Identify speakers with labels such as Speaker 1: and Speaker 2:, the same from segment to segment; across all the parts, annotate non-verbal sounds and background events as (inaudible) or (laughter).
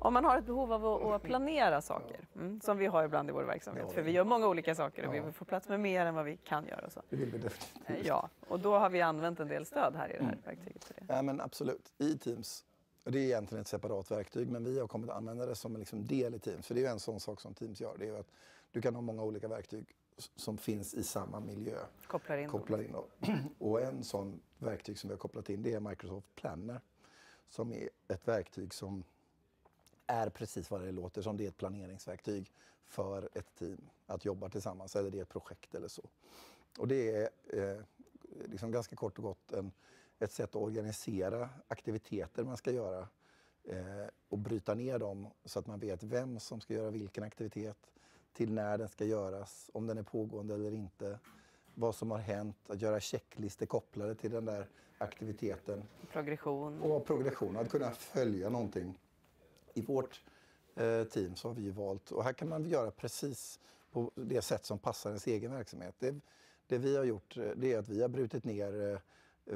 Speaker 1: Om man har ett behov av att, att planera saker, mm, som vi har ibland i vår verksamhet, för vi gör många olika saker och vi få plats med mer än vad vi kan göra. Och så.
Speaker 2: Det vill vi definitivt.
Speaker 1: Ja, och då har vi använt en del stöd här i det här verktyget. För det.
Speaker 2: Ja, men absolut. I Teams, och det är egentligen ett separat verktyg, men vi har kommit att använda det som en liksom del i Teams. För det är ju en sån sak som Teams gör. Det är att du kan ha många olika verktyg som finns i samma miljö.
Speaker 1: Kopplar in.
Speaker 2: Kopplar in och, (clears throat) och en sån verktyg som vi har kopplat in det är Microsoft Planner. Som är ett verktyg som är precis vad det låter som. Det är ett planeringsverktyg för ett team att jobba tillsammans, eller det är ett projekt eller så. Och det är eh, liksom ganska kort och gott en, ett sätt att organisera aktiviteter man ska göra eh, och bryta ner dem så att man vet vem som ska göra vilken aktivitet, till när den ska göras, om den är pågående eller inte, vad som har hänt, att göra checklistor kopplade till den där aktiviteten
Speaker 1: Progression.
Speaker 2: och progression, att kunna följa någonting. I vårt eh, team så har vi ju valt, och här kan man göra precis på det sätt som passar ens egen verksamhet. Det, det vi har gjort eh, det är att vi har brutit ner eh,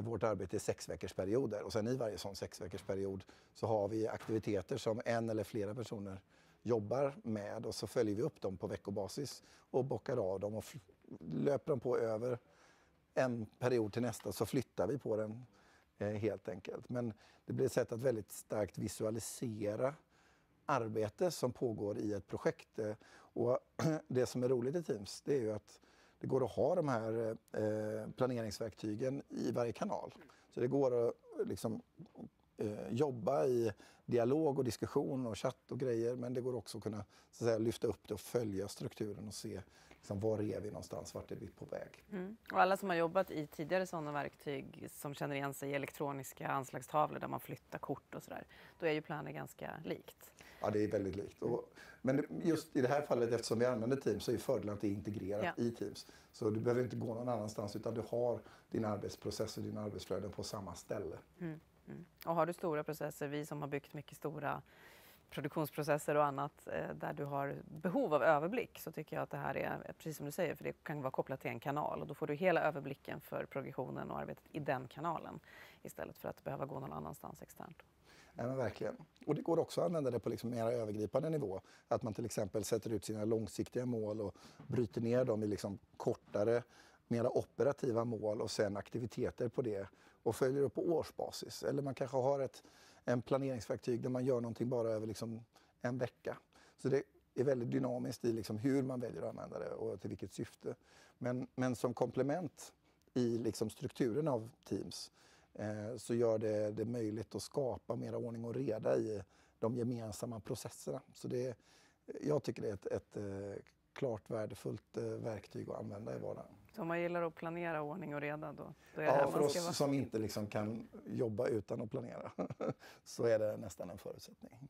Speaker 2: vårt arbete i sex veckors perioder och sen i varje sån sex veckors period så har vi aktiviteter som en eller flera personer jobbar med och så följer vi upp dem på veckobasis och bockar av dem och löper de på över en period till nästa så flyttar vi på den eh, helt enkelt. Men det blir ett sätt att väldigt starkt visualisera arbete som pågår i ett projekt. Eh, och (clears throat) det som är roligt i Teams det är ju att det går att ha de här eh, planeringsverktygen i varje kanal. Så det går att liksom, eh, jobba i dialog och diskussion och chatt och grejer men det går också att kunna så att säga, lyfta upp det och följa strukturen och se liksom, var är vi någonstans, vart är vi på väg.
Speaker 1: Mm. Och alla som har jobbat i tidigare sådana verktyg som känner igen sig i elektroniska anslagstavlor där man flyttar kort och sådär, då är ju Planner ganska likt.
Speaker 2: Ja, det är väldigt likt. Och, men just i det här fallet, eftersom vi använder Teams, så är fördelen att det är integrerat
Speaker 1: Ja.
Speaker 2: i Teams. Så du behöver inte gå någon annanstans, utan du har din arbetsprocess och dina arbetsflöden på samma ställe. Mm.
Speaker 1: Och har du stora processer, vi som har byggt mycket stora produktionsprocesser och annat eh, där du har behov av överblick så tycker jag att det här är precis som du säger för det kan vara kopplat till en kanal och då får du hela överblicken för progressionen och arbetet i den kanalen istället för att behöva gå någon annanstans externt.
Speaker 2: Ja, men verkligen. Och det går också att använda det på liksom mer övergripande nivå. Att man till exempel sätter ut sina långsiktiga mål och bryter ner dem i liksom kortare, mera operativa mål och sen aktiviteter på det och följer upp på årsbasis. Eller man kanske har ett en planeringsverktyg där man gör någonting bara över liksom en vecka. Så det är väldigt dynamiskt i liksom hur man väljer att använda det och till vilket syfte. Men, men som komplement i liksom strukturen av Teams eh, så gör det det möjligt att skapa mera ordning och reda i de gemensamma processerna. Så det, jag tycker det är ett, ett eh, klart värdefullt eh, verktyg att använda i vardagen.
Speaker 1: Så om man gillar att planera ordning och reda då, då är det
Speaker 2: Ja, för
Speaker 1: ska vara.
Speaker 2: oss som inte liksom kan jobba utan att planera (laughs) så är det nästan en förutsättning.